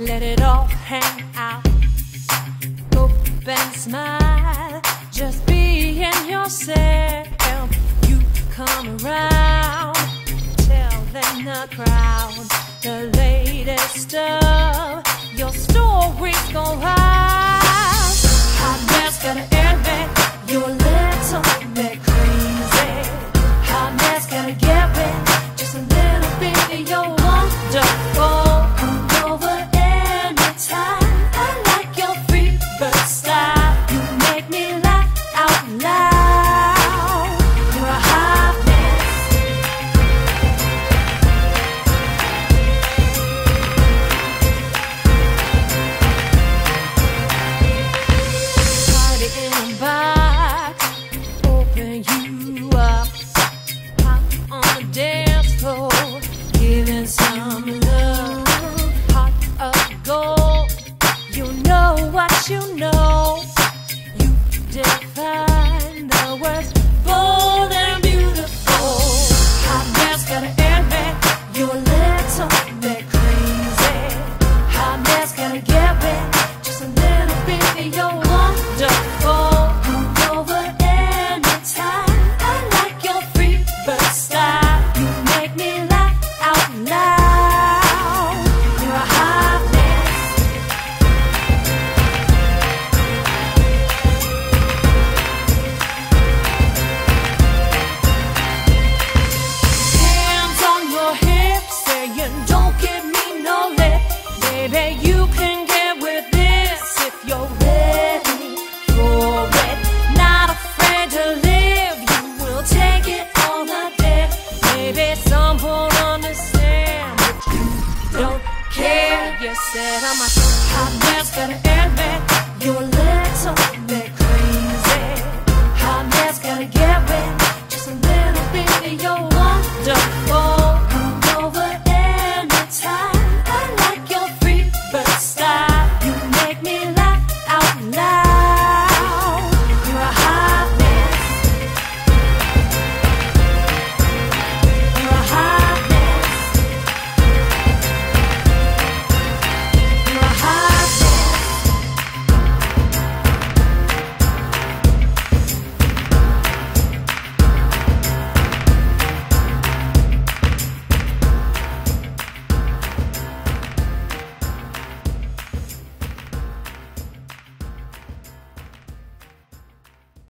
Let it all hang out. Hope and smile. Just being yourself. You come around. Tell them the crowd the latest stuff. Your story's gon' rise. Hot mess gonna end it. You're a little bit crazy. Hot mess gonna give it. Just a little bit of your wonderful. know what you know. You define the words. You said I'm a hot mess, better air back. You're a little bit.